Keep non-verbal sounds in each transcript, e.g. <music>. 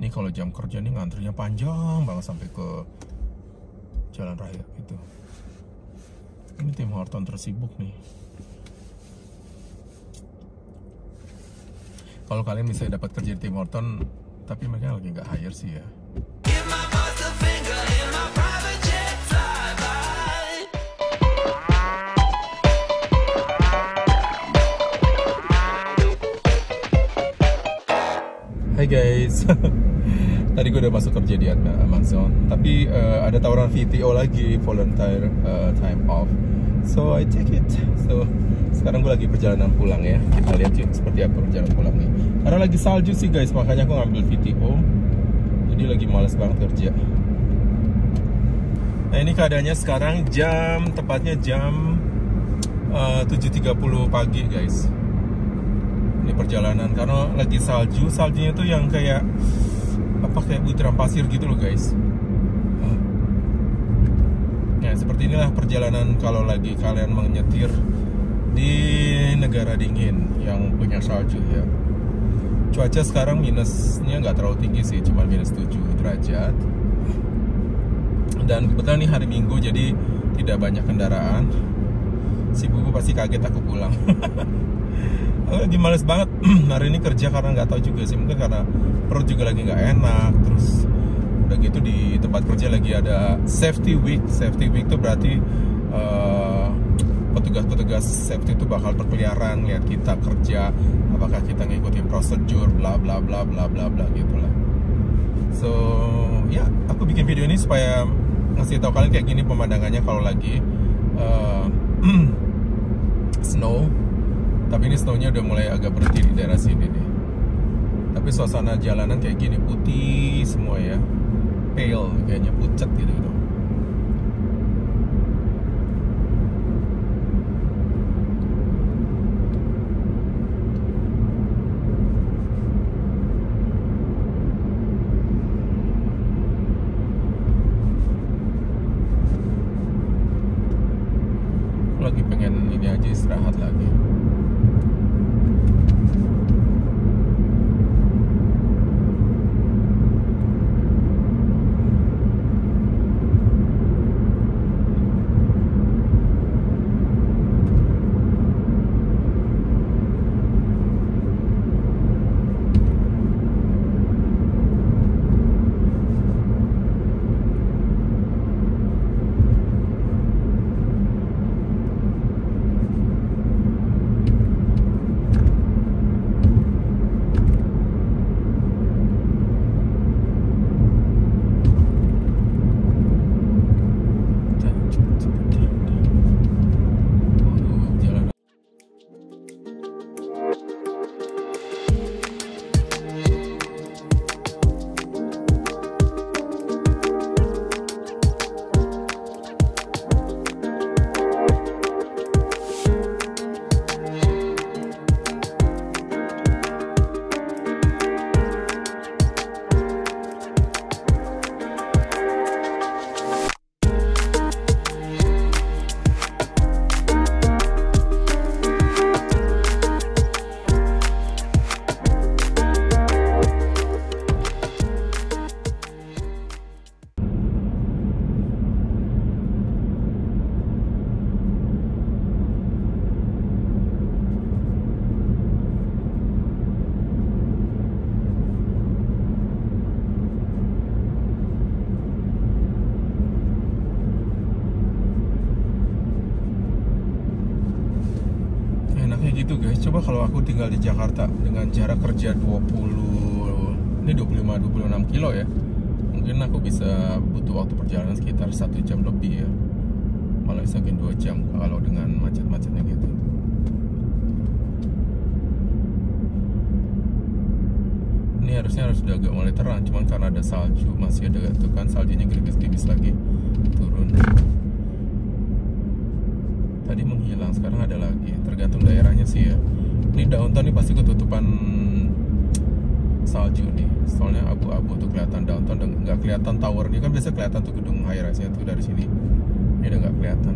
Ini kalau jam kerja nih ngantrinya panjang banget sampai ke jalan raya gitu. Ini Tim Horton tersibuk nih. Kalau kalian bisa dapat kerja di Tim Horton, tapi mereka lagi nggak hire sih ya. Hai guys, <laughs> tadi gue udah masuk kerja di Amazon, tapi eh, ada tawaran VTO lagi, volunteer eh, time off. So I take it. So sekarang gue lagi perjalanan pulang ya. Kita lihat yuk seperti apa perjalanan pulang nih. Karena lagi salju sih guys, makanya aku ngambil VTO. Jadi lagi males banget kerja. Nah ini keadaannya sekarang jam tepatnya jam eh, 7.30 pagi guys ini perjalanan karena lagi salju saljunya tuh yang kayak apa kayak butiran pasir gitu loh guys. Ya seperti inilah perjalanan kalau lagi kalian menyetir di negara dingin yang punya salju ya. Cuaca sekarang minusnya nggak terlalu tinggi sih cuma minus 7 derajat. Dan kebetulan ini hari minggu jadi tidak banyak kendaraan. Si bubu pasti kaget aku pulang <laughs> lagi males banget. <clears throat> Hari ini kerja karena nggak tahu juga sih. Mungkin karena perut juga lagi nggak enak. Terus udah gitu di tempat kerja lagi ada safety week. Safety week itu berarti eh, petugas-petugas safety itu bakal berkeliaran lihat kita kerja. Apakah kita ngikutin prosedur bla bla bla bla bla bla gitu lah. So ya aku bikin video ini supaya ngasih tahu kalian kayak gini pemandangannya kalau lagi eh, <clears throat> snow tapi ini snownya udah mulai agak berhenti di daerah sini nih. Tapi suasana jalanan kayak gini putih semua ya. Pale kayaknya pucat gitu gitu. Aku lagi pengen ini aja istirahat lagi gitu guys. Coba kalau aku tinggal di Jakarta dengan jarak kerja 20 ini 25 26 kilo ya mungkin aku bisa butuh waktu perjalanan sekitar satu jam lebih ya. Malah bisa mungkin dua jam kalau dengan macet-macetnya gitu. Ini harusnya harus udah agak mulai terang cuman karena ada salju masih ada itu kan saljunya geribis-geribis lagi turun. Tadi menghilang sekarang ada lagi sih ya. Ini downtown ini pasti ketutupan salju nih. Soalnya abu-abu tuh kelihatan downtown dan nggak kelihatan tower. Ini kan biasa kelihatan tuh gedung high rise tuh dari sini. Ini udah nggak kelihatan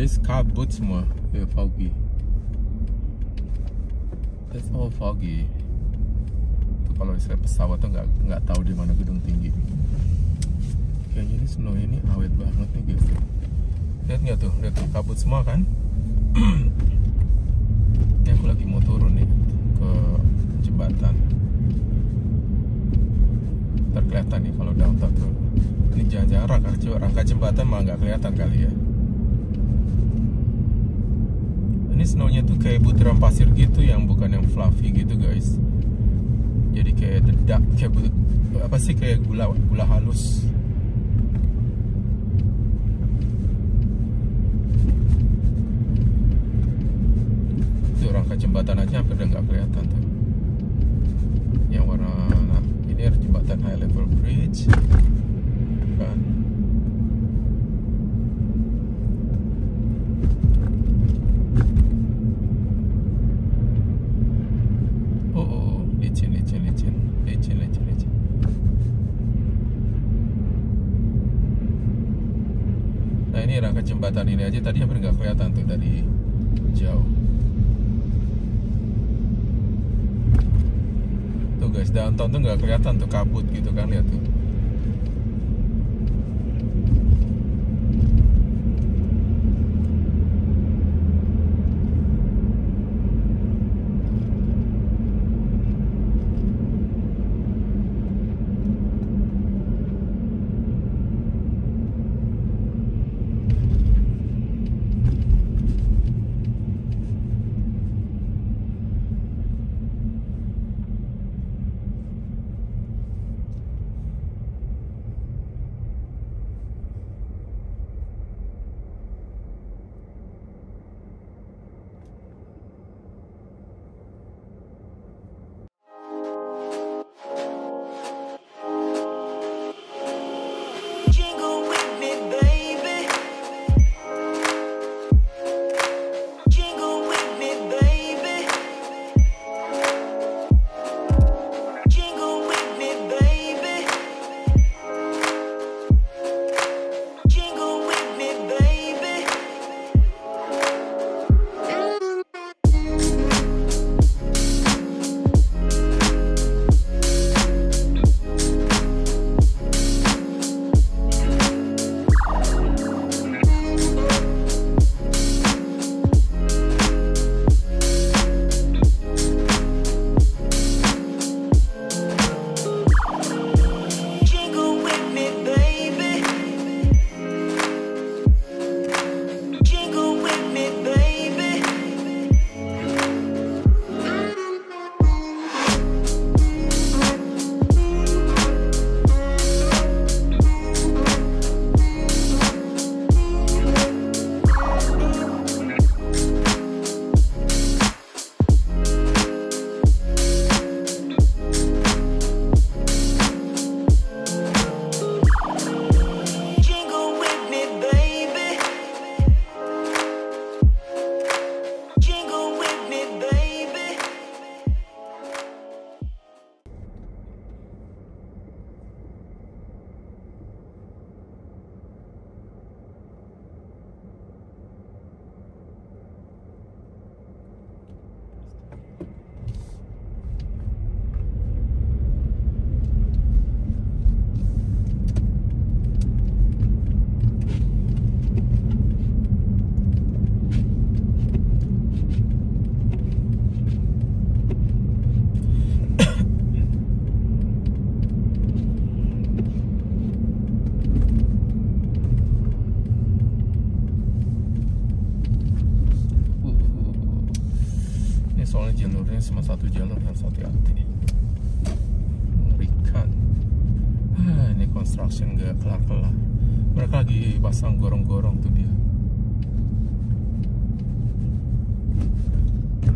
guys kabut semua ya foggy. It's all foggy. Tuh kalau istilah pesawat tuh nggak nggak tahu di mana gedung tinggi. Kayaknya ini snow ini awet banget nih guys. Lihat nggak tuh, lihat tuh kabut semua kan? <clears throat> ini aku lagi mau turun nih ke jembatan. Ntar kelihatan nih kalau downtown tuh ini jangan-jangan rangka, rangka jembatan malah nggak kelihatan kali ya ini snownya tuh kayak butiran pasir gitu yang bukan yang fluffy gitu guys. Jadi kayak dedak kayak but- apa sih kayak gula gula halus. Tuh rangka jembatan aja hampir udah nggak kelihatan tuh. Yang warna nah, ini jembatan high level bridge kan oh, oh, oh, licin licin licin licin licin licin nah ini rangka jembatan ini aja tadi hampir nggak kelihatan tuh dari jauh tuh downtown tuh nggak kelihatan tuh kabut gitu kan lihat tuh construction gak kelar-kelar. Mereka lagi pasang gorong-gorong tuh dia.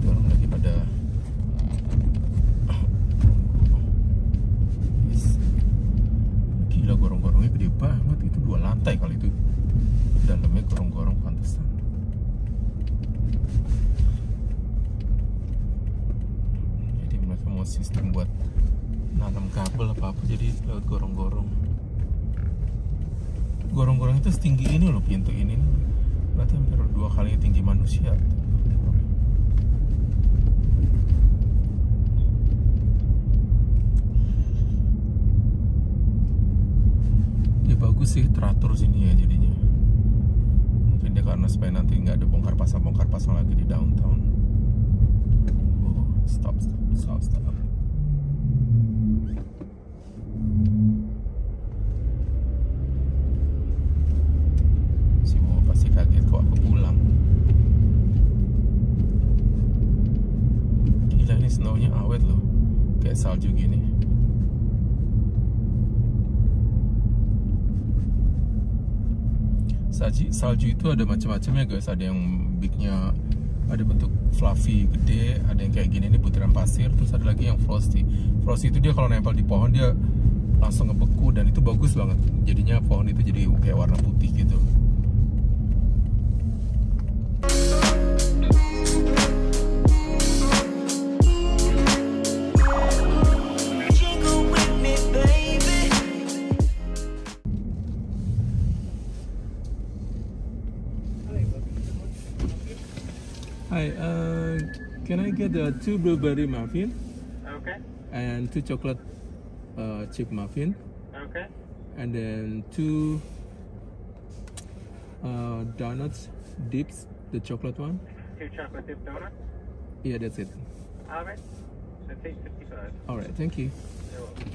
Orang lagi pada Yes. gila gorong-gorongnya gede banget. Itu dua lantai kali itu. Dalamnya gorong-gorong pantesan. Jadi mereka mau sistem buat nanam kabel apa apa jadi lewat gorong-gorong gorong-gorong itu setinggi ini loh pintu ini nih. berarti hampir dua kali tinggi manusia. Ya bagus sih teratur sini ya jadinya. Mungkin dia karena supaya nanti nggak ada bongkar pasang bongkar pasang lagi di downtown. Oh stop stop stop stop si Bobo pasti kaget kok aku pulang gila ini snownya awet loh kayak salju gini Salju, salju itu ada macam-macamnya guys. Ada yang bignya ada bentuk fluffy gede, ada yang kayak gini ini butiran pasir, terus ada lagi yang frosty. Frosty itu dia kalau nempel di pohon dia langsung ngebeku dan itu bagus banget. Jadinya pohon itu jadi kayak warna putih gitu. Hi, uh, can I get uh, two blueberry muffin Okay, and two chocolate uh, chip muffin okay. and then two uh, donuts dips, the chocolate one. Two chocolate dip donuts. Yeah, that's it. All right. So take 55. All right, thank you. You're welcome.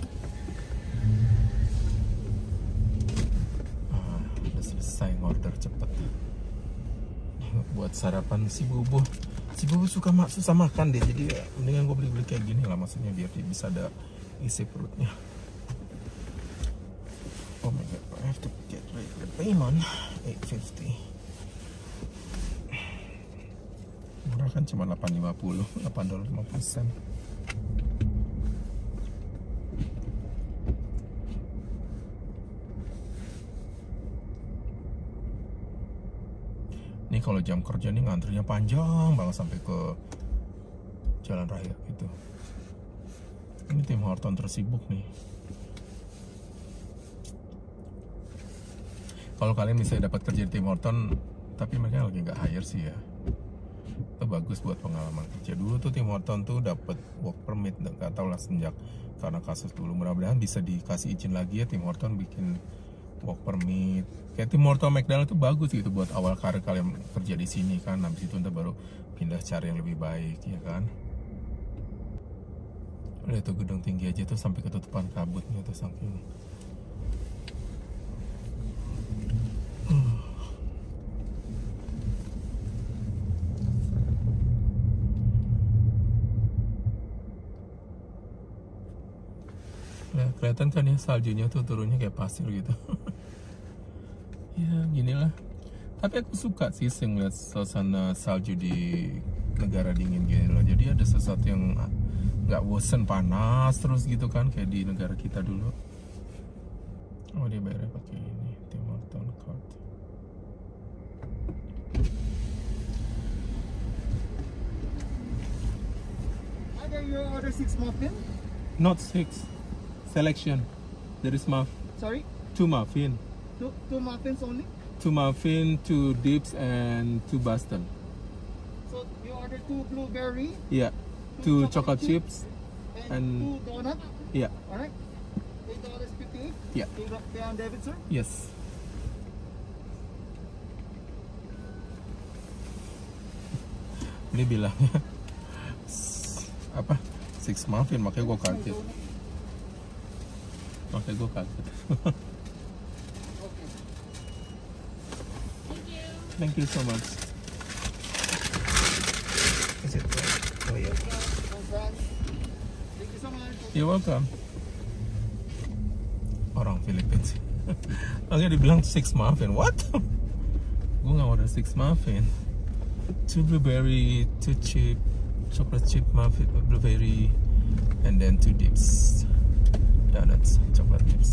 Ah, selesai ngorder cepet buat sarapan si bubu si bubu suka mak susah makan deh jadi ya, mendingan gue beli beli kayak gini lah maksudnya biar dia bisa ada isi perutnya. Oh my god I have to get ready the payment. 850 murah kan cuma 850 8 dolar 50 sen kalau jam kerja nih ngantrinya panjang banget sampai ke jalan raya gitu. Ini tim Horton tersibuk nih. Kalau kalian bisa dapat kerja di tim Horton, tapi mereka lagi nggak hire sih ya. Itu bagus buat pengalaman kerja dulu tuh tim Horton tuh dapat work permit nggak tahu lah sejak karena kasus dulu mudah-mudahan bisa dikasih izin lagi ya tim Horton bikin work permit. Kayak tim Horton McDonald tuh bagus gitu buat awal karir kalian kerja di sini kan. Habis itu ntar baru pindah cari yang lebih baik ya kan? Lihat tuh gedung tinggi aja tuh sampai ketutupan kabutnya tuh saking Nah, kelihatan kan ya saljunya tuh turunnya kayak pasir gitu. <laughs> ya, ginilah. Tapi aku suka sih ngeliat suasana salju di negara dingin gini loh. Jadi ada sesuatu yang nggak bosen panas terus gitu kan kayak di negara kita dulu. Oh dia bayarnya pakai ini Tim Horton card. Either you order six muffin. Not six. Selection. There is muff. Sorry, Two muffin. two, two muffins only. Two muffin, two dips, and two Boston. So you order two blueberry Yeah. Two chocolate chips. and, And- two donut. Yeah. All right. Eight dollars fifty. Yeah. Pay, pay on debit, sir. Yes. Ini bilangnya <laughs> apa? Six muffin makanya gue kaget. Gue kaget. Okay. Thank you so much. Is it right? Oh yeah. You're welcome. Orang Philippines. <laughs> Langsung dibilang six muffin. What? Gue nggak order six muffin. Two blueberry, two chip, chocolate chip muffin, blueberry, and then two dips. Donuts, chocolate dips.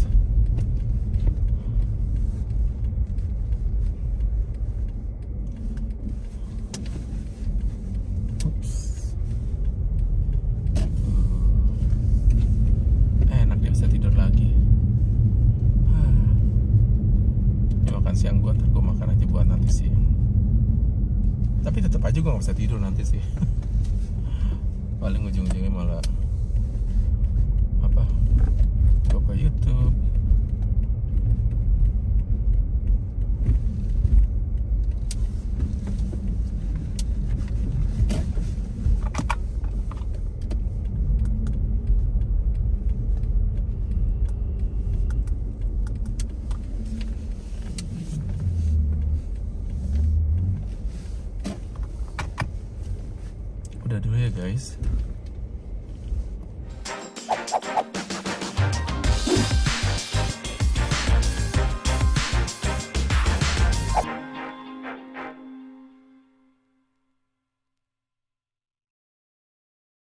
Guys